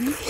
Mm-hmm.